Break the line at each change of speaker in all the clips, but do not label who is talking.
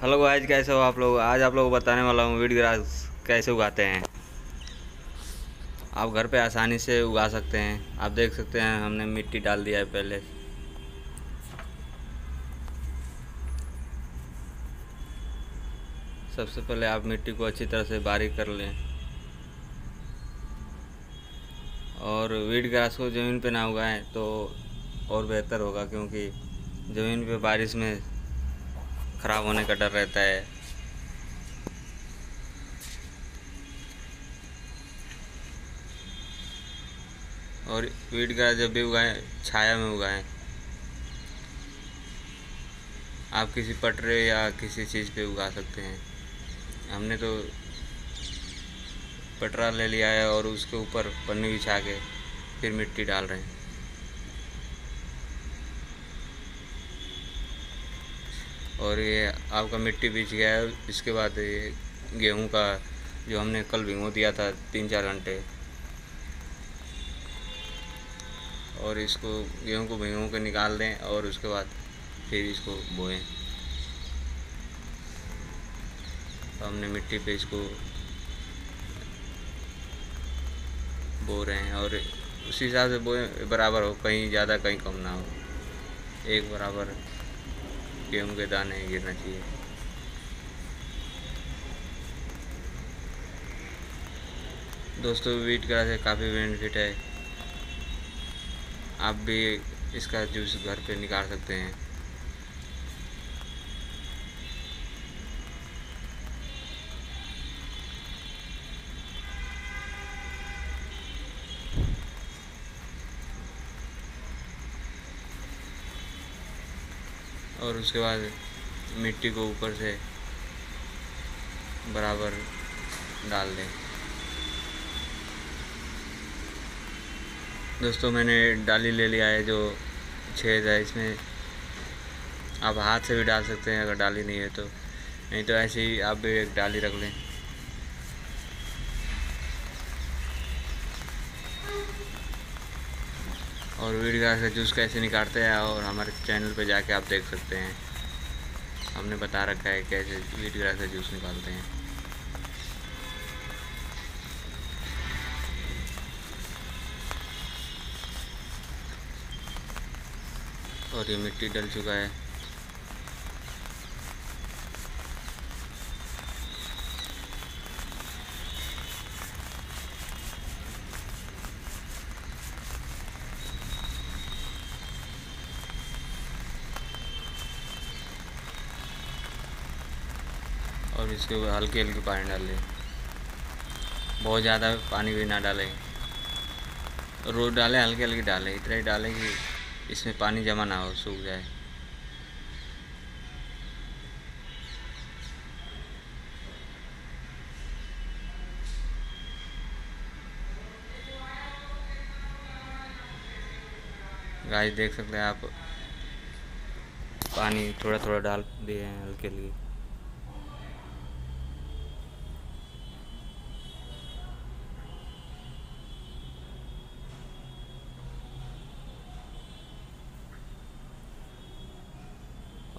Hello guys, कैसे हो आप लोग? आज आप लोग को बताने वाला हूँ वीड ग्रास कैसे उगाते हैं। आप घर पे आसानी से उगा सकते हैं। आप देख सकते हैं, हमने मिट्टी डाल दिया है पहले। सबसे पहले आप मिट्टी को अच्छी तरह से बारीक कर लें। और वीड ग्रास को ज़मीन पे ना उगाएँ तो और बेहतर होगा, क्योंकि ज़मीन पे बारिश में ख़राब होने का डर रहता है। और वीट का जब भी उगाएँ, छाया में उगाएँ, आप किसी पटरे या किसी चीज़ पे उगा सकते हैं। हमने तो पटरा ले लिया है और उसके ऊपर पन्नी बिछा के फिर मिट्टी डाल रहे हैं। और ये आपका मिट्टी बीच गया है, इसके बाद ये गेहूँ का जो हमने कल भिगो दिया था तीन चार घंटे। और इसको गेहूँ को भिगो के निकाल दें और उसके बाद फिर इसको बोएँ। तो हमने मिट्टी पे इसको बो रहे हैं और उसी हिसाब से बोए, बराबर हो, कहीं ज़्यादा कहीं कम ना हो। एक बराबर गेहूँ के दाने गिरना चाहिए। दोस्तों वीट करा से काफ़ी बेनिफिट है। आप भी इसका जूस घर पे निकाल सकते हैं। और उसके बाद मिट्टी को ऊपर से बराबर डाल दें। दोस्तों, मैंने डाली ले लिया है जो छेद है, इसमें आप हाथ से भी डाल सकते हैं, अगर डाली नहीं है तो। नहीं तो ऐसे ही आप भी एक डाली रख लें। और वीडियो से जूस कैसे निकालते हैं और हमारे चैनल पे जाके आप देख सकते हैं। हमने बता रखा है कैसे वीडियो से जूस निकालते हैं। और ये मिट्टी डल चुका है। और इसके ऊपर हल्की हल्की पानी डाल लें बहुत ज़्यादा पानी भी ना डालें। रोज़ डालें, हल्की हल्की डालें। इतना ही डालें कि इसमें पानी जमा ना हो, सूख जाए। गाय देख सकते हैं आप, पानी थोड़ा थोड़ा डाल दिए हैं हल्के लिए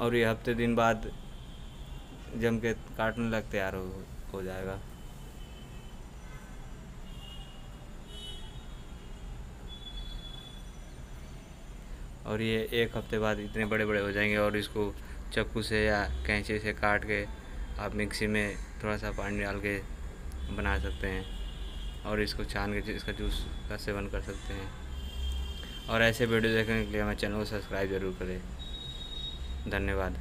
और ये हफ़्ते दिन बाद जम के काटने लग तैयार हो हो जाएगा। और ये एक हफ़्ते बाद इतने बड़े बड़े हो जाएँगे और इसको चक्कू से या कैंची से काट के आप मिक्सी में थोड़ा सा पानी डाल के बना सकते हैं और इसको छान के इसका जूस का सेवन कर सकते हैं। और ऐसे वीडियो देखने के लिए हमारे चैनल को सब्सक्राइब ज़रूर करें। धन्यवाद।